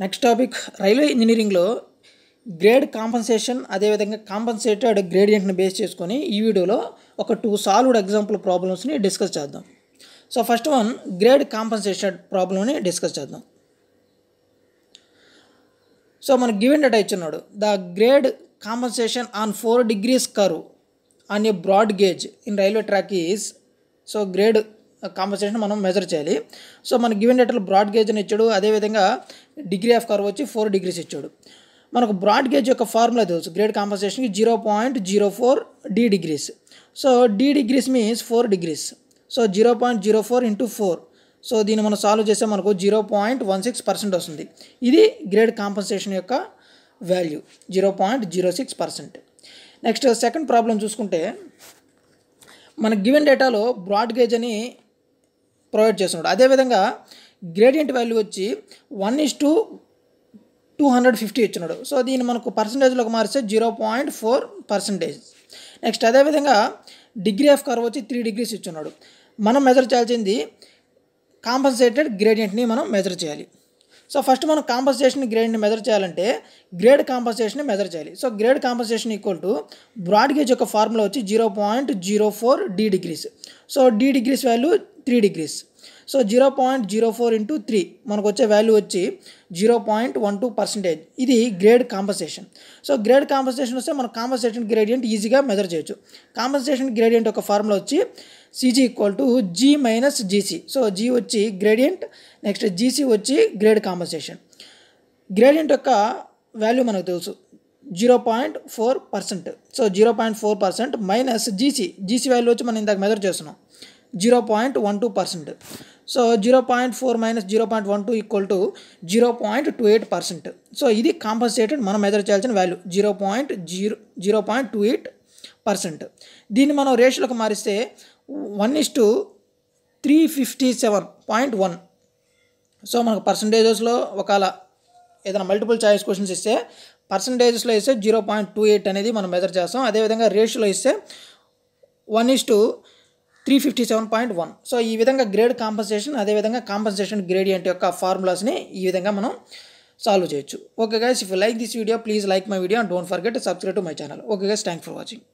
Next topic railway ఇంజనీరింగ్లో grade compensation అదేవిధంగా compensated గ్రేడియంట్ని బేస్ చేసుకొని ఈ వీడియోలో ఒక టూ సాల్వ్డ్ ఎగ్జాంపుల్ ప్రాబ్లమ్స్ని డిస్కస్ చేద్దాం. So first one grade compensation ప్రాబ్లమ్ని డిస్కస్ చేద్దాం. సో మనకు given data ఇచ్చున్నాడు. The grade compensation on four degrees curve on a broad gauge in railway track is so grade compensation మనం measure చేయాలి. So మన given డేటాలో broad gauge అని ఇచ్చాడు. అదేవిధంగా డిగ్రీ ఆఫ్ కర్వ్ వచ్చి ఫోర్ డిగ్రీస్ ఇచ్చాడు. మనకు బ్రాడ్ గేజ్ యొక్క ఫార్ములా తెలుసు. Grade కాంపన్సేషన్కి zero point zero four D degrees so D degrees means four degrees so zero point zero four into four so దీన్ని మనం సాల్వ్ చేస్తే మనకు zero point one six percent వస్తుంది. ఇది గ్రేడ్ కాంపన్సేషన్ యొక్క value zero point zero six percent next second problem చూసుకుంటే మన given డేటాలో బ్రాడ్ గేజ్ అని ప్రొవైడ్ చేస్తున్నాడు. అదేవిధంగా గ్రేడియంట్ వాల్యూ వచ్చి one is to two hundred fifty ఇచ్చినాడు. సో దీన్ని మనకు పర్సంటేజ్లోకి మారిస్తే zero point four percentage. Next అదేవిధంగా డిగ్రీ ఆఫ్ కర్వ్ వచ్చి త్రీ డిగ్రీస్ ఇచ్చున్నాడు మనం మెజర్ చేయాల్సింది కాంపన్సేటెడ్ గ్రేడియంట్ని మనం మెజర్ చేయాలి. సో ఫస్ట్ మనం కాంపన్సేషన్ గ్రేడ్ని మెజర్ చేయాలంటే గ్రేడ్ కాంపన్సేషన్ని మెజర్ చేయాలి. So grade compensation equal to broad gauge యొక్క ఫార్ములా వచ్చి zero point zero four D degrees. So D degrees value three degrees. So zero point zero four into three మనకు వచ్చే value వచ్చి zero point one two percentage. ఇది grade compensation. So grade compensation వస్తే మనం compensation gradient ఈజీగా measure చేయొచ్చు. Compensation gradient యొక్క formula వచ్చి CG equal to G minus GC so G వచ్చి గ్రేడియంట్ నెక్స్ట్ జీసీ వచ్చి గ్రేడ్ కాంపన్సేషన్. గ్రేడియంట్ యొక్క వాల్యూ మనకు తెలుసు. Zero point four percent. So zero point four percent minus GC GC value వచ్చి మనం ఇందాక మెజర్ చేస్తున్నాం. Zero point one two percent so zero point four minus zero point one two equal to zero point two eight percent so ఇది compensated మనం measure చేయాల్సిన value zero point zero zero point two eight percent దీన్ని మనం రేషియోకి మారిస్తే one is to three fifty seven point one so మనకు పర్సంటేజెస్లో ఒకవేళ ఏదైనా మల్టిపుల్ చాయిస్ క్వశ్చన్స్ ఇస్తే పర్సంటేజెస్లో ఇస్తే జీరో పాయింట్ టూ ఎయిట్ అనేది మనం మెజర్ చేస్తాం. అదేవిధంగా రేషియోలో ఇస్తే one is to three fifty seven point one. So ఈ విధంగా గ్రేడ్ కాంపన్సేషన్ అదేవిధంగా కాంపన్సేషన్ గ్రేడియంట్ యొక్క ఫార్ములాస్ని ఈ విధంగా మనం సాల్వ్ చేయొచ్చు. Okay guys if like this video please like my video and don't forget subscribe to my channel okay guys thank for watching